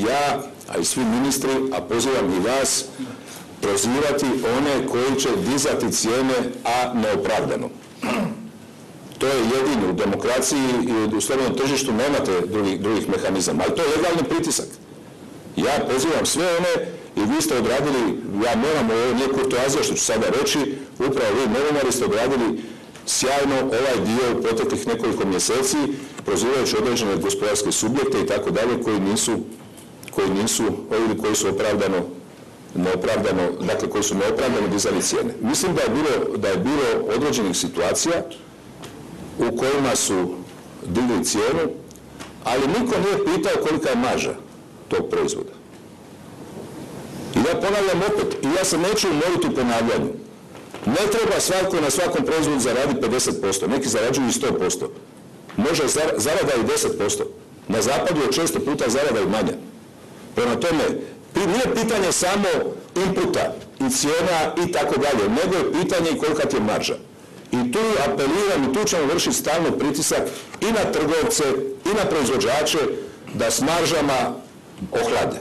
ja, a i svi ministri, a pozivam i vas, prozivati one koji će dizati cijene, a neopravdano. To je jedino u demokraciji i u slobodnom tržištu nemate drugih, drugih mehanizama, ali to je legalni pritisak. Ja pozivam sve one i vi ste odradili, ja moram, ovo nije kurtoazija što ću sada reći, upravo vi novinari ste odradili sjajno ovaj dio u proteklih nekoliko mjeseci, prozivajući određene gospodarske subjekte i tako dalje koji nisu, koji nisu, ili koji su opravdano neopravdano, dakle koji su neopravdano dizali cijene. Mislim da je bilo, da je bilo određenih situacija u kojima su digli cijenu, ali niko nije pitao kolika je marža tog proizvoda. I ja ponavljam opet, i ja se neću umoriti u ponavljanju. Ne treba svako na svakom proizvodu zaraditi 50%, neki zarađuju i 100%. Može zarada i 10%. Na zapadu je često puta zarada i manja. Prema tome, nije pitanje samo inputa i cijena i tako dalje, nego je pitanje i kolika ti je marža. I tu apeliram i tu ćemo vršiti stalno pritisak i na trgovce i na proizvođače da s maržama ohlade.